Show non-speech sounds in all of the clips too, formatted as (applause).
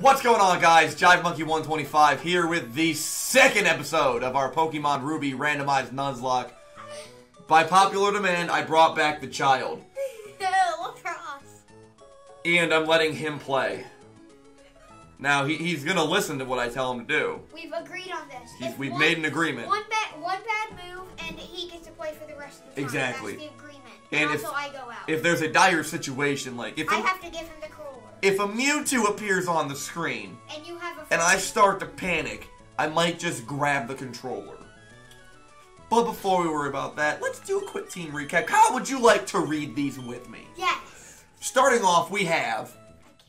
What's going on, guys? Jive Monkey 125 here with the second episode of our Pokemon Ruby randomized Nuzlocke. By popular demand, I brought back the child, (laughs) and I'm letting him play. Now he, he's gonna listen to what I tell him to do. We've agreed on this. He's, we've one- made an agreement. One bad, one bad move, and he gets to play for the rest of the time. Exactly. The agreement. And And, if- also, I go out. If there's a dire situation, like if I a, have to give him the crawler, if a Mewtwo appears on the screen and you have a. and I start to panic, I might just grab the controller. But before we worry about that, let's do a quick team recap. Kyle, would you like to read these with me? Yes. Starting off, we have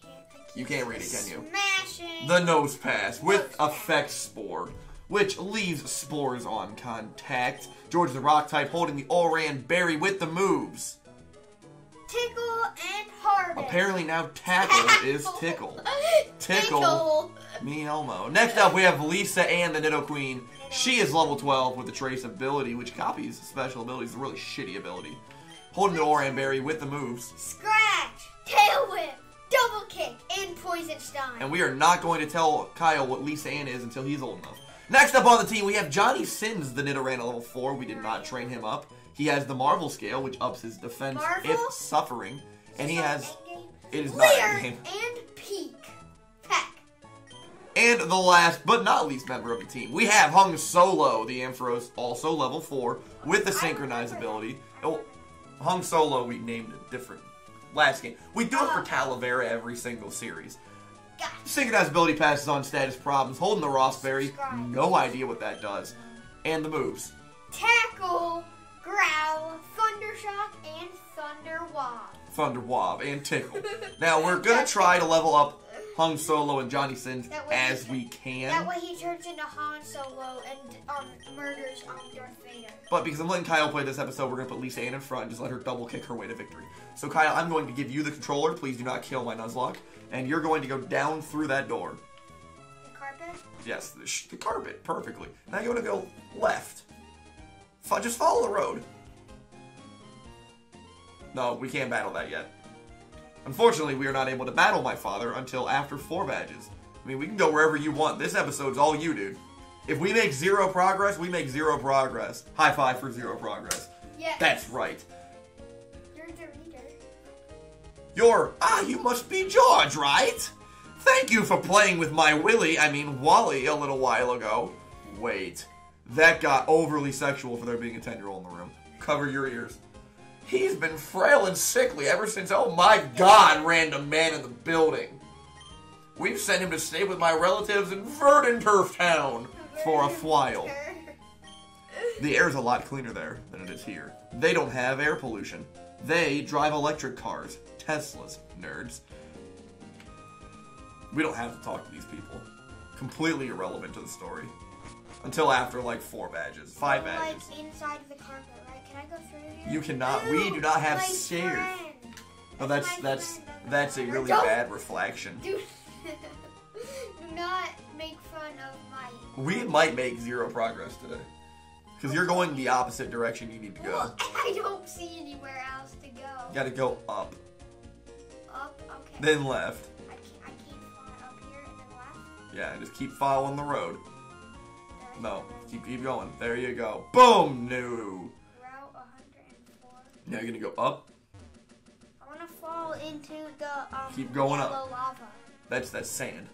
I can't, I can't You can't read it, can you? Smashing. the Nosepass with Nose Effect Spore, which leaves spores on contact. George the Rock type holding the Oran Berry with the moves. Tickle and Harden. Apparently now Tackle is Tickle. (laughs) Tickle. Tickle. Me Elmo. Next up, we have Lisa and the Nidoqueen. She is level 12 with the Trace ability, which copies special abilities. A really shitty ability. Holding the Oran Berry with the moves. Scratch. Tail whip. Double kick. And poison stun. And we are not going to tell Kyle what Lisa Ann is until he's old enough. Next up on the team, we have Johnny Sins, the Nidoran at level 4. We did not train him up. He has the Marvel scale, which ups his defense Marvel? if suffering. And he has. It is not Leer endgame. and Peak. Peck. And the last but not least member of the team, we have Hung Solo, the Ampharos, also level 4, with the I Synchronize ability. Oh, Hung Solo, we named it different last game. We do it for. Uh-huh. Talavera every single series. Gotcha. Synchronized ability passes on status problems, holding the Rossberry, Subscribe. no idea what that does. And the moves. Tackle, Growl, Thundershock, and Thunder Wob. Thunder Wob and Tickle. (laughs) Now we're gonna try to level up Hung Solo and Johnny Sins as we can. That way he turns into Han Solo and um, murders um, Darth Vader. But because I'm letting Kyle play this episode, we're gonna put Lisa Ann in front and just let her double kick her way to victory. So Kyle, I'm going to give you the controller. Please do not kill my Nuzlocke. And you're going to go down through that door. The carpet? Yes, the, sh- the carpet, perfectly. Now you want to go left. Just follow the road. No, we can't battle that yet. Unfortunately, we are not able to battle my father until after four badges. I mean, we can go wherever you want. This episode's all you, dude. If we make zero progress, we make zero progress. High five for zero progress. Yes. That's right. You're the reader. You're. Ah, you must be George, right? Thank you for playing with my Willy, I mean Wally, a little while ago. Wait. That got overly sexual for there being a 10 year old in the room. Cover your ears. He's been frail and sickly ever since, oh my god, random man in the building. We've sent him to stay with my relatives in Verdanturf Town for a while. (laughs) The air's a lot cleaner there than it is here. They don't have air pollution. They drive electric cars. Teslas, nerds. We don't have to talk to these people. Completely irrelevant to the story. Until after like four badges, five Like badges. inside the carpet, right? Can I go through here? You cannot. We do not have stairs. Oh, that's that's that's a really Don't- bad reflection. Do, (laughs) do not make fun of my. We might make zero progress today. Because you're going the opposite direction you need to go. Well, (laughs) I don't see anywhere else to go. You gotta go up, Up, okay. then left. I can't, I can't fly up here and then left. Yeah, just keep following the road. No, keep keep going. There you go. Boom! No. Route 104. Now you're gonna go up. I want to fall into the um, Keep going up. lava. That's that's sand.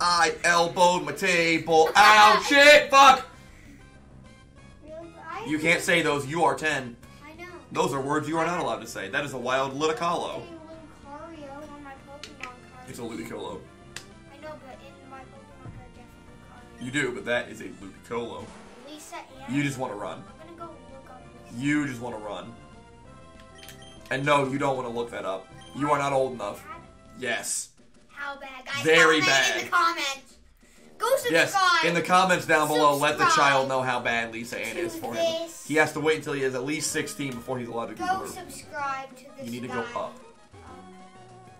I elbowed my table. (laughs) Ow! Shit! Fuck! You can't say those. You are ten. I know. Those are words you are not allowed to say. That is a wild Ludicolo. I'm saying Lucario on my Pokemon card. It's a Ludicolo. You do, but that is a Ludicolo. Lisa. You just want to run. I'm gonna go look up Lisa. You just want to run. And no, you don't want to look that up. You are not old enough. Yes. How bad, guys? Very bad. in the comments. Go subscribe. Yes, in the comments down below, let the child know how bad Lisa Ann is for him. He has to wait until he is at least 16 before he's allowed to Go her. subscribe to this You need to guy. go up. Um,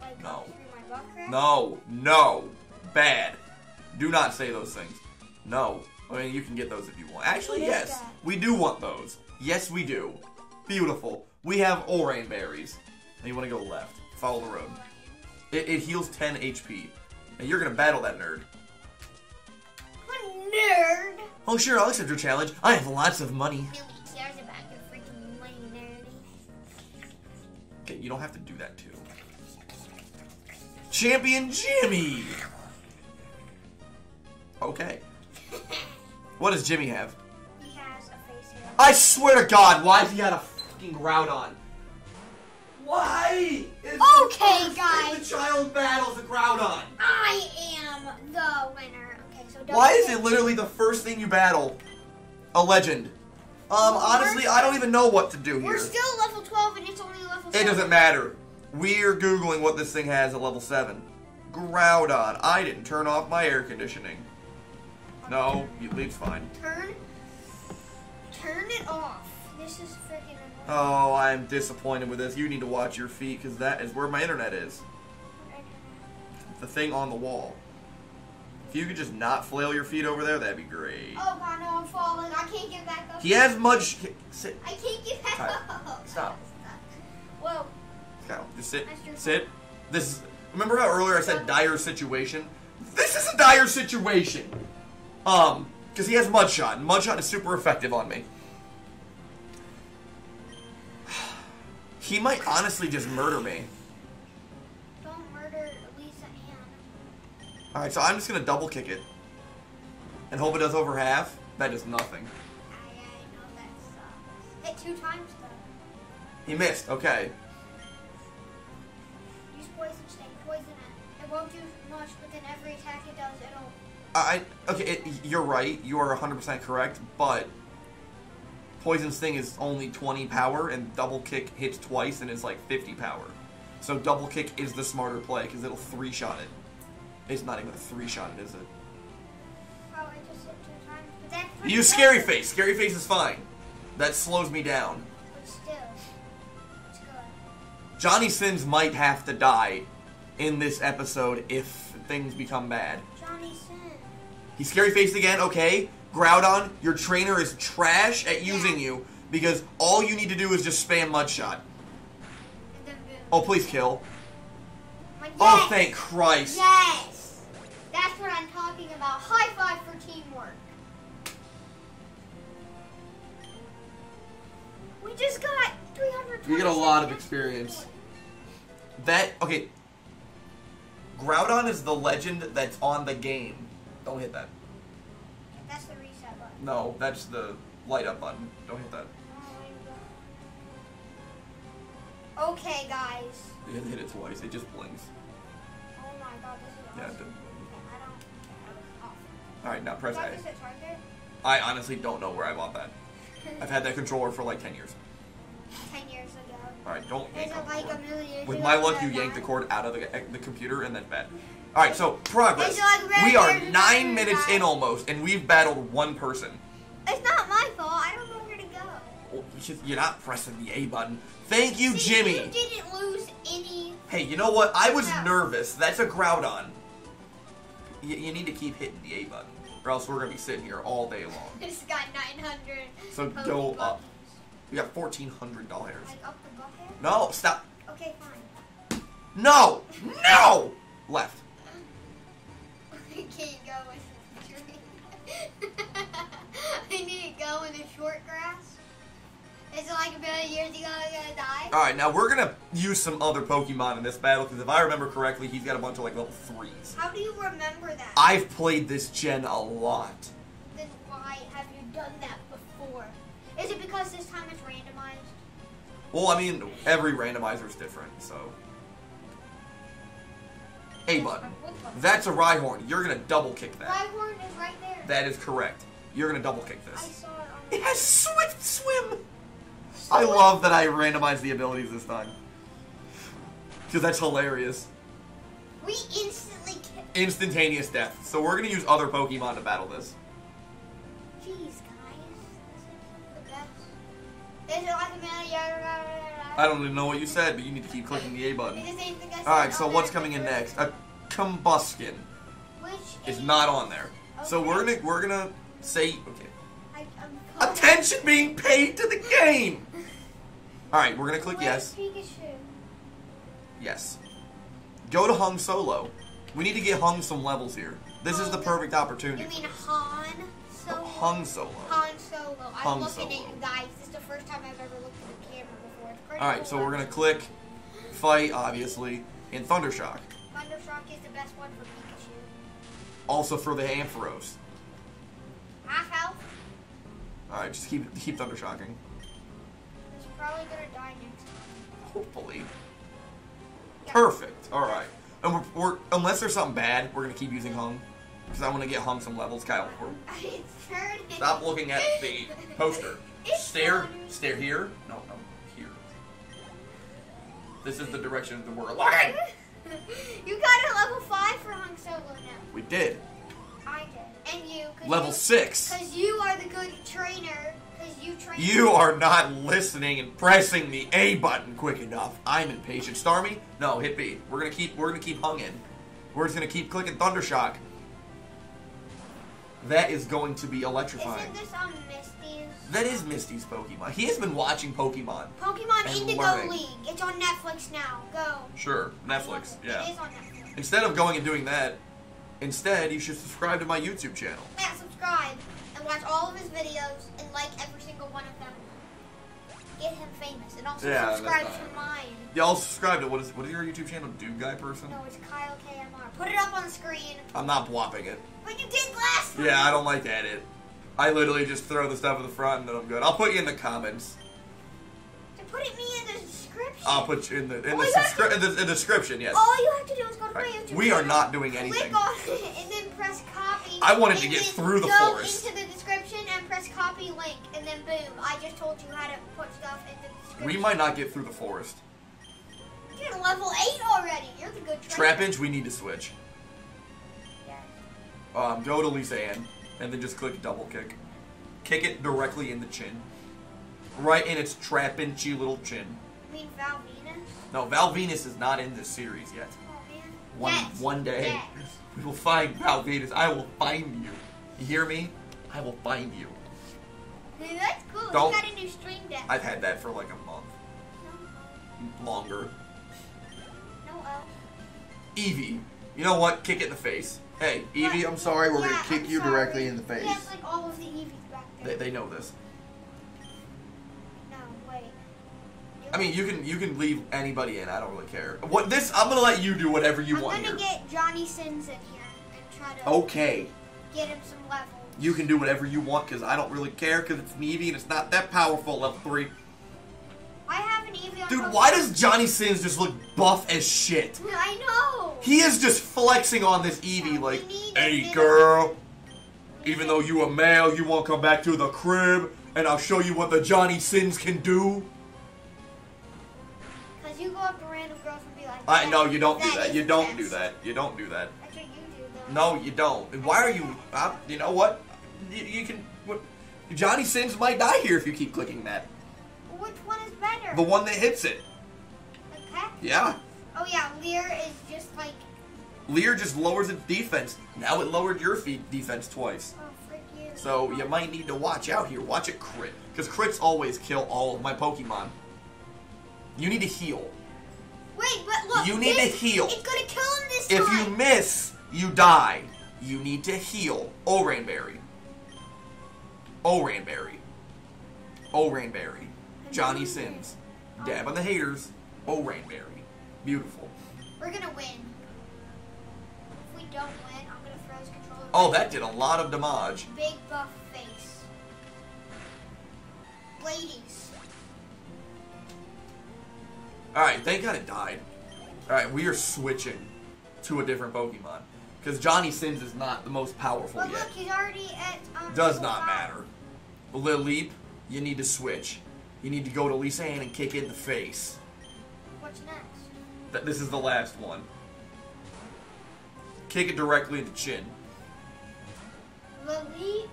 like, No. my. No, no, bad. Do not say those things. No. I mean, you can get those if you want. Actually, yes, that? we do want those. Yes, we do. Beautiful. We have Oran berries. And you want to go left. Follow the road. It, it heals 10 HP. And you're gonna battle that nerd. Nerd. Oh sure, I'll accept your challenge. I have lots of money. Nobody cares about your freaking money, nerdy. Okay, you don't have to do that too. Champion Jimmy! Okay. What does Jimmy have? He has a face here. I swear to God, why has he got a fucking Groudon? Why? Is the Okay, first guys. The child battles a Groudon. I am the winner. Okay, so double Why is it literally the first thing you battle? A legend. Um, honestly, I don't even know what to do here. We're still level 12 and it's only level It 7. doesn't matter. We're googling what this thing has at level seven. Groudon. I didn't turn off my air conditioning. No, you leave's fine. Turn. Turn it off. This is freaking annoying. Oh, I'm disappointed with this. You need to watch your feet because that is where my internet is. The thing on the wall. If you could just not flail your feet over there, that'd be great. Oh god, no, I'm falling. I can't get back up. He has much. Sit, I can't get back Tyler, up. stop. Whoa. Kyle, just sit. Sit. This is. Remember how earlier I said dire situation? This is a dire situation. Um, because he has Mudshot, and Mudshot is super effective on me. (sighs) He might honestly just murder me. Don't murder Lisa Ann. Alright, so I'm just gonna double kick it. And hope it does over half. That does nothing. I, I know that sucks. Hit two times though. He missed, okay. Use poison sting. Poison it. It won't do much, but then every attack it does, it'll. I okay, it, you're right. You are 100% correct, but Poison Sting is only 20 power, and Double Kick hits twice and is like 50 power. So Double Kick is the smarter play because it'll three shot it. It's not even a three shot it, is it? Oh, I just hit two times. But that's pretty Use. Scary Face. Scary Face is fine. That slows me down. Still. Johnny Sins might have to die in this episode if things become bad. Johnny. He's scary faced again, okay. Groudon, your trainer is trash at using you because all you need to do is just spam then boom. Oh, please kill. My- Oh, thank Christ. Yes! That's what I'm talking about. High five for teamwork. We just got 300. You get a lot of experience. That, okay. Groudon is the legend that's on the game. Don't hit that. That's the reset button. No, that's the light up button. Don't hit that. Okay, guys. You hit it twice. It just blinks. Oh my god, this is Yeah, it awesome. did. Okay, I don't Alright, now press A. a? I honestly don't know where I bought that. I've had that controller for like 10 years. 10 years ago. Alright, don't yank the like a million With my luck, you I yank the cord out of the, eh, the computer, and then bad. All right, so progress. Like We are nine minutes in almost, and we've battled one person. It's not my fault. I don't know where to go. Well, You're not pressing the A button. Thank you, See, Jimmy. You didn't lose any. Hey, you know what? I was Yeah. nervous. That's a Groudon. You, you need to keep hitting the A button, or else we're gonna be sitting here all day long. (laughs) It's got 900. So go up. We got fourteen hundred dollars. Like up the bucket? No, stop. Okay, fine. No, no. Left. I can't go in the tree. (laughs) I need to go in the short grass. Is it like a million years ago I'm gonna die? All right, now we're gonna use some other Pokemon in this battle because if I remember correctly, he's got a bunch of like level threes. How do you remember that? I've played this gen a lot. then why have you done that before? Is it because this time it's randomized? Well, I mean, every randomizer is different, so. A button. That's a Rhyhorn. You're gonna double kick that. Rhyhorn is right there. That is correct. You're gonna double kick this. I saw it on It has Swift Swim! I love that I randomized the abilities this time. Because that's hilarious. We instantly Instantaneous death. So we're gonna use other Pokemon to battle this. Jeez, I don't even know what you said, but you need to keep clicking the A button. It's the same thing I said Alright, so what's coming in next? A Combusken. Which is not on there. So we're gonna we're gonna say okay. I, Attention being paid to the game. (laughs) All right, we're gonna click Where's yes. Pikachu? Yes. Go to Hung Solo. We need to get Hung some levels here. This is the um, perfect opportunity. You mean Han Solo? Hung Solo. Han Solo. I'm Han looking at you guys. This is the first time I've ever looked at the camera before. Alright, so we're gonna click fight, obviously, in Thundershock. Thundershock is the best one for Pikachu. Also for the Ampharos. Half health. Alright, just keep keep Thundershocking. He's probably gonna die next time. Hopefully. Yeah. Perfect. Alright. And we're, we're unless there's something bad, we're gonna keep using Hung. Because I want to get Hung some levels. Kyle, we're, (laughs) It's turning. stop looking at the (laughs) poster. Stare stare here. No, no, here. This is the direction that we're looking. (laughs) you got a level 5 for Han Solo now. We did. I did. And you. Level you, six. Because you are the good trainer. Because you train. You are not listening and pressing the A button quick enough. I'm impatient. Starmie? No, hit B. We're gonna keep we're gonna keep hung in. We're just gonna keep clicking Thundershock. That is going to be electrifying. Isn't this on Misty's? That is Misty's Pokemon. He has been watching Pokemon. Pokemon Indigo learning. League. It's on Netflix now. Go. Sure, Netflix. It Yeah. is on Netflix. Instead of going and doing that, instead you should subscribe to my YouTube channel. Yeah, subscribe and watch all of his videos and like every single one of them. Get him famous and also Yeah, subscribe to mine. Y'all subscribe to what is what is your YouTube channel? Dude Guy Person? No, it's Kyle KMR. Put it up on the screen. I'm not whopping it. But you did last time. Yeah, I don't like edit. I literally just throw the stuff in the front and then I'm good. I'll put you in the comments. To put it me in the description. I'll put you in the in the, you subscri- in the, in description. Yes. All you have to do is go to my YouTube We are not doing anything. Click on it and then press copy. I wanted to get through the go forest. Into the description and press copy link and then boom. I just told you how to put stuff in the description. We might not get through the forest. You're level 8 already. You're the good trainer. Trapinch, we need to switch. Yeah. Um, go to Lisa Ann and then just click double kick. Kick it directly in the chin. Right in its trapinchy little chin. You mean Val Venis? No, Val Venis is not in this series yet. Oh man. One Yes. one day Yes. (laughs) we will find Val Venis. I will find you. You hear me? I will find you. Hey, that's cool. Don't- You got a new stream deck. I've had that for like a month. Longer. No, no, oh. Eevee. You know what? Kick it in the face. Hey, Eevee, I'm sorry. We're Yeah, gonna kick I'm you directly in the face. Like all of the Eevees back there. They, they know this. No, wait. I mean, you can you can leave anybody in. I don't really care. What this? I'm gonna let you do whatever you want. I'm gonna here. get Johnny Sins in here and try to Okay, get him some levels. You can do whatever you want because I don't really care because it's an Eevee and it's not that powerful. Level three, I have an Eevee on dude. Why does Johnny Sins just look buff as shit? (laughs) I know. He is just flexing on this Eevee like, we need a hey girl, even though you a male, you won't come back to the crib and I'll show you what the Johnny Sins can do. Because you go up to random girls and be like, I know you don't do that that. is You don't do that. You don't do that. No, you don't. Why are you? Uh, you know what? You, you can. What, Johnny Sins might die here if you keep clicking that. Which one is better? The one that hits it. The pack? Yeah. Oh yeah, Leer is just like, Leer just lowers its defense. Now it lowered your feet defense twice. oh frick you. So you might need to watch out here. Watch it crit. Because crits always kill all of my Pokemon. You need to heal. Wait, but look. You need this- to heal. It's gonna kill him this If time. you miss, you die. You need to heal. Oh, Rainberry. Oh, Rainberry. Oh, Rainberry. Johnny Sins. Dab on the haters. Oh, Rainberry. Beautiful. We're gonna win. If we don't win, I'm gonna throw his controller. Oh, that did a lot of damage. Big buff face. Ladies. Alright, thank God it died. Alright, we are switching to a different Pokemon. Because Johnny Sins is not the most powerful But yet. look, he's already at. Um, Does not matter. Lileep, you need to switch. You need to go to Lisa Ann and kick it in the face. What's next? Th- This is the last one. Kick it directly in the chin. Lily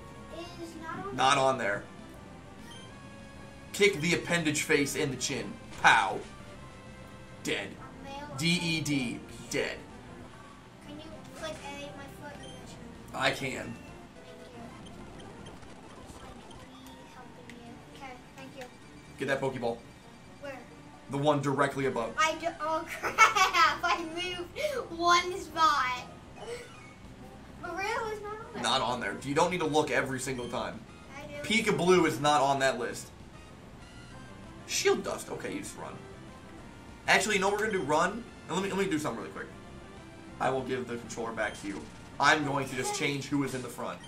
is not on. Not on there. Kick the appendage face in the chin. Pow. Dead. Male. D E D. Dead. I can. Thank you. Just like me helping you. Okay, thank you. Get that Pokeball. Where? The one directly above. I do, oh (laughs) crap! I moved one spot. Rail is not on there. Not on there. You don't need to look every single time. I do. Pika Blue is not on that list. Shield Dust. Okay, you just run. Actually, you know what we're gonna do? Run. And let me let me do something really quick. I will give the controller back to you. I'm going to just change who is in the front.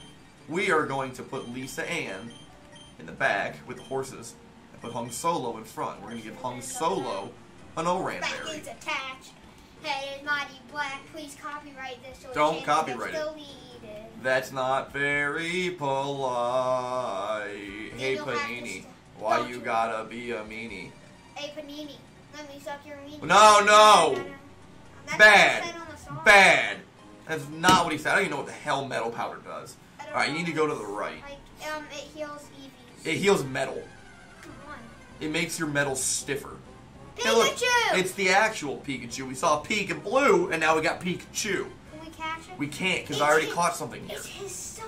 We are going to put Lisa Ann in the back with the horses and put Hung Solo in front. We're gonna give Hung Solo an Oran Back berry. attached. Hey, it's Mighty Black. Please copyright this. So Don't copyright it. deleted. That's not very polite. Hey to Panini, why don't you gotta be a meanie? Hey, Panini. Let me suck your meat. No, no. Bad. what it said on the song. Bad. That's not what he said. I don't even know what the hell metal powder does. Alright, you need to go to the right. Like, um, it heals EVs. It heals metal. Come on. It makes your metal stiffer. Hey, look, Pikachu! it's the actual Pikachu. We saw Pika Blue, and now we got Pikachu. Can we catch it? We can't, because I already his- caught something here. It's his son.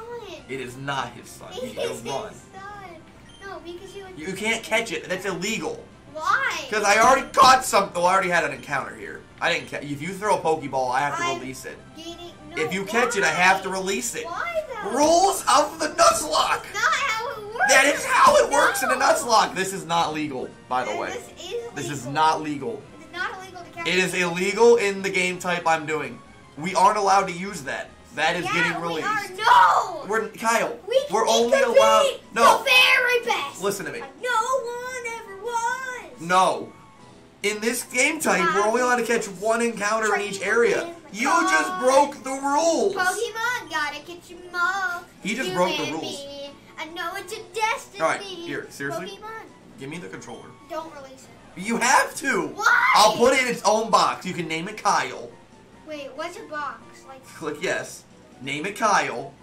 It is not his son. It He is his run. son. No, Pikachu. and- You can't catch it. That's illegal. Why? Because I already caught something. Well, I already had an encounter here. I didn't catch. If you throw a Pokeball, I have to I'm release it. No, If you catch it, I have to release it. Why though? Rules of the Nuzlocke. Not how it works. That is how it works in a No. Nuzlocke. This is not legal, by the And way. This is This is not legal. It is not illegal to catch. It is illegal in the game type I'm doing. We aren't allowed to use that. That is yeah, getting we released. are. No. We're Kyle. we we're we only allowed. No, The very best. listen to me. No one ever was. No. In this game type, we're only allowed to catch one encounter in each area. You just broke the rules. Pokemon gotta catch 'em all. He just You broke the rules. me. I know it's a destiny. All right, here, seriously? Pokemon, Give me the controller. don't release it. You have to. Why? I'll put it in its own box. You can name it Kyle. Wait, what's a box? Like Click yes. Name it Kyle.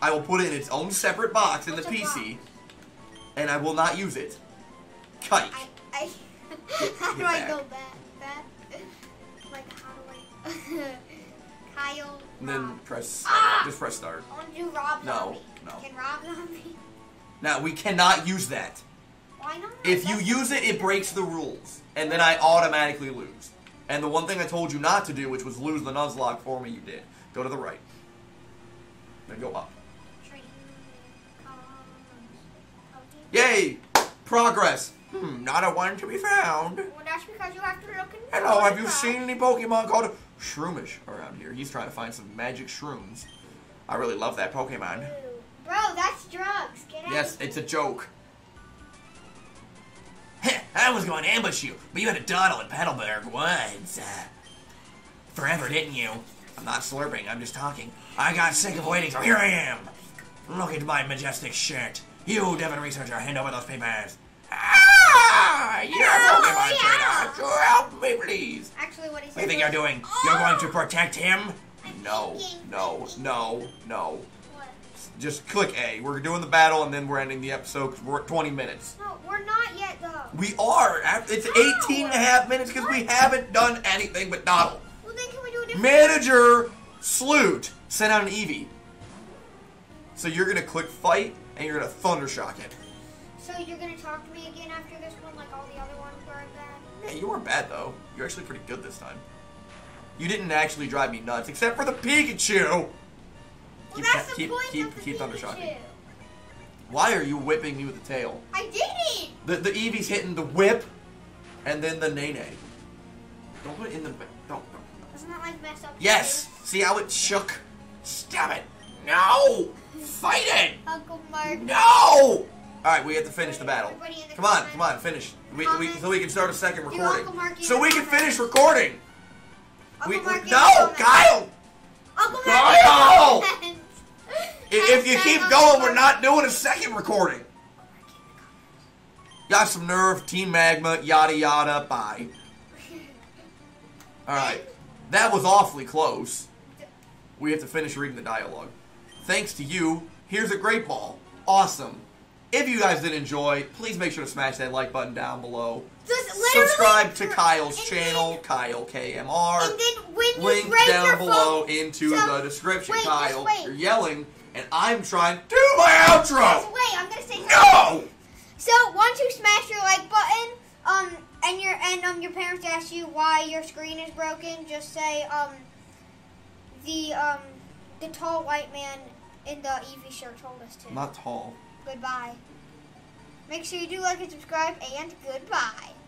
I will put it in its own separate box in the What's PC, and I will not use it. Kike. I, I (laughs) how do I go back? Back? (laughs) Like how do I? (laughs) Kyle. And then Rob. press. Ah! Just press start. I want to do Rob No, Zombie. no. Can Rob Zombie? Now we cannot use that. Why not? If you use it, it breaks the rules, and then I automatically lose. And the one thing I told you not to do, which was lose the Nuzlocke for me, you did. Go to the right. Then go up. Train comes. Okay. Yay! Progress. Hmm, not a one to be found. Well, that's because you have to look in Hello, have you seen any Pokemon called Shroomish around here? He's trying to find some magic shrooms. I really love that Pokemon. Bro, that's drugs. Get out. Yes, it's a joke. Heh, I was going to ambush you, but you had a dawdle in Petalburg once. Uh, forever, didn't you? I'm not slurping, I'm just talking. I got sick of waiting, so here I am. Look at my majestic shirt. You, Devon researcher, hand over those papers. You're a Oh, Pokemon trainer. So help me, please. Actually, what he What do you think you're doing? You're going to Oh! protect him? I'm No, no, no, no. What? Just click A. We're doing the battle and then we're ending the episode because we're at 20 minutes. No, we're not yet though. We are. It's 18 and a half minutes because we haven't done anything but dawdle. Well, then can we do a different? Manager Sloot sent out an Eevee. So you're going to click fight and you're going to Thundershock it. So you're gonna talk to me again after this one, like all the other ones were bad? Yeah, you weren't bad though. You're actually pretty good this time. You didn't actually drive me nuts, except for the Pikachu. Well, Keep- that's the keep- point keep- of the keep Pikachu. Why are you whipping me with the tail? I didn't. The the Eevee's hitting the whip, and then the Nene. Don't put it in the. Don't. don't. Doesn't that like mess up? Yes. See how it shook? Stop it. No. (laughs) Fight it. Uncle Mark. No. All right, we have to finish the battle. The Come on, come on, finish. We, we, so we can start a second recording. Uncle Mark in So we can finish recording. We, we- Mark in the no. Kyle. Kyle! the If you keep going, we're not doing a second recording. Got some nerve, Team Magma, yada yada, bye. Alright. That was awfully close. We have to finish reading the dialogue. Thanks to you, here's a great ball. Awesome. If you guys did enjoy, please make sure to smash that like button down below. Subscribe to Kyle's channel, then, Kyle KMR. link down below phone, into so, the description. Wait, Kyle, you're yelling, and I'm trying to do my outro. Just wait, I'm gonna say no. So once you smash your like button, um, and your and um your parents ask you why your screen is broken, just say um the um the tall white man in the EV shirt told us to. Not tall. Goodbye. Make sure you do like and subscribe, and goodbye.